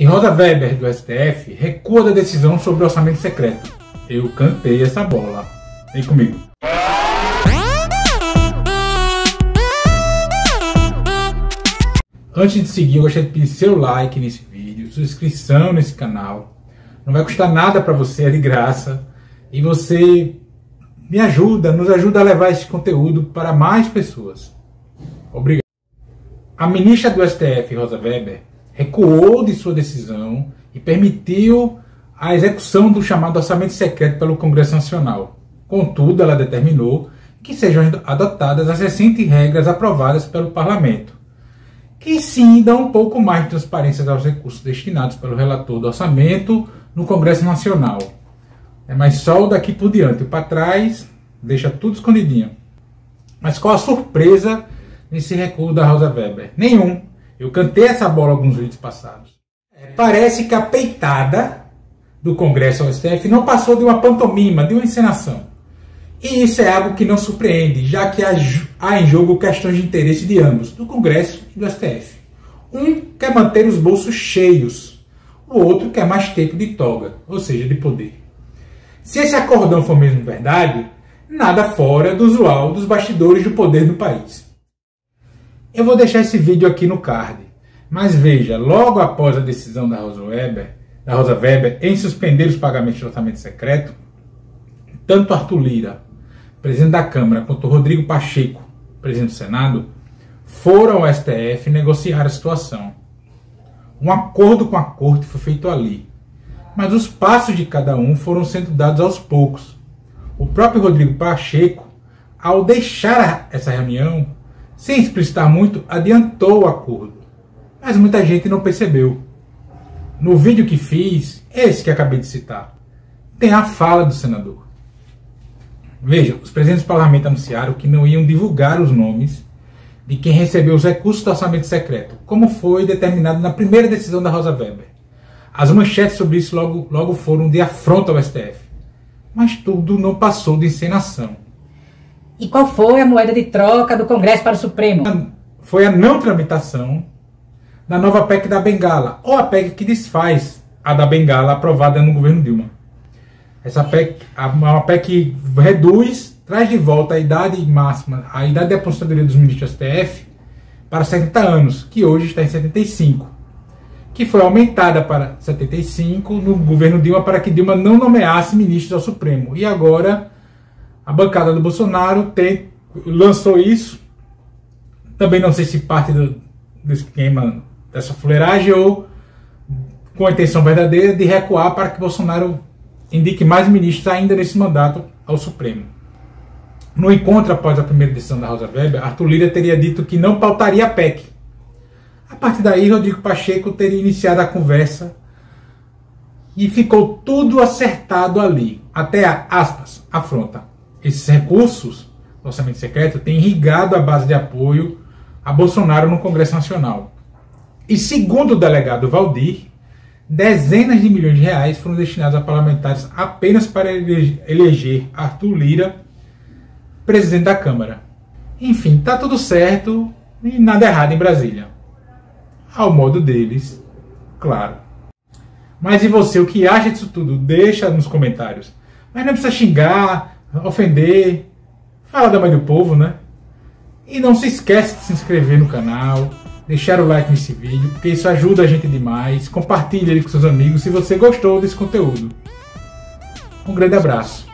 E Rosa Weber, do STF, recua da decisão sobre orçamento secreto. Eu cantei essa bola. Vem comigo. Antes de seguir, eu gostaria de pedir seu like nesse vídeo, sua inscrição nesse canal. Não vai custar nada para você, é de graça. E você me ajuda, nos ajuda a levar esse conteúdo para mais pessoas. Obrigado. A ministra do STF, Rosa Weber, recuou de sua decisão e permitiu a execução do chamado orçamento secreto pelo Congresso Nacional. Contudo, ela determinou que sejam adotadas as recentes regras aprovadas pelo Parlamento, que sim dão um pouco mais de transparência aos recursos destinados pelo relator do orçamento no Congresso Nacional. É mais só o daqui por diante, para trás deixa tudo escondidinho. Mas qual a surpresa nesse recuo da Rosa Weber? Nenhum. Eu cantei essa bola alguns vídeos passados. É, parece que a peitada do Congresso ao STF não passou de uma pantomima, de uma encenação. E isso é algo que não surpreende, já que há em jogo questões de interesse de ambos, do Congresso e do STF. Um quer manter os bolsos cheios, o outro quer mais tempo de toga, ou seja, de poder. Se esse acordão for mesmo verdade, nada fora do usual dos bastidores do poder no país. Eu vou deixar esse vídeo aqui no card, mas veja, logo após a decisão da Rosa Weber, da Rosa Weber em suspender os pagamentos de orçamento secreto, tanto Arthur Lira, presidente da Câmara, quanto Rodrigo Pacheco, presidente do Senado, foram ao STF negociar a situação. Um acordo com a corte foi feito ali, mas os passos de cada um foram sendo dados aos poucos. O próprio Rodrigo Pacheco, ao deixar essa reunião, sem explicitar muito, adiantou o acordo. Mas muita gente não percebeu. No vídeo que fiz, esse que acabei de citar, tem a fala do senador. Veja, os presidentes do parlamento anunciaram que não iam divulgar os nomes de quem recebeu os recursos do orçamento secreto, como foi determinado na primeira decisão da Rosa Weber. As manchetes sobre isso logo, logo foram de afronta ao STF. Mas tudo não passou de encenação. E qual foi a moeda de troca do Congresso para o Supremo? Foi a não tramitação da nova PEC da Bengala, ou a PEC que desfaz a da Bengala aprovada no governo Dilma. Essa PEC é uma PEC que reduz, traz de volta a idade máxima, a idade de aposentadoria dos ministros do STF para 70 anos, que hoje está em 75 que foi aumentada para 75 no governo Dilma para que Dilma não nomeasse ministros ao Supremo. E agora a bancada do Bolsonaro tem, lançou isso. Também não sei se parte do, do esquema dessa fuleiragem ou com a intenção verdadeira de recuar para que Bolsonaro indique mais ministros ainda nesse mandato ao Supremo. No encontro após a primeira decisão da Rosa Weber, Arthur Lira teria dito que não pautaria a PEC, a partir daí, Rodrigo Pacheco teria iniciado a conversa e ficou tudo acertado ali. Até a, aspas, afronta. Esses recursos do orçamento secreto têm irrigado a base de apoio a Bolsonaro no Congresso Nacional. E segundo o delegado Valdir, dezenas de milhões de reais foram destinados a parlamentares apenas para eleger Arthur Lira presidente da Câmara. Enfim, tá tudo certo e nada errado em Brasília ao modo deles, claro. Mas e você, o que acha disso tudo? Deixa nos comentários. Mas não precisa xingar, ofender, fala da mãe do povo, né? E não se esqueça de se inscrever no canal, deixar o like nesse vídeo, porque isso ajuda a gente demais. Compartilhe ele com seus amigos se você gostou desse conteúdo. Um grande abraço.